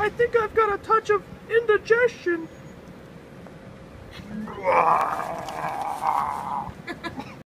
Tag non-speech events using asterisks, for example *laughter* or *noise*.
I think I've got a touch of indigestion. *laughs*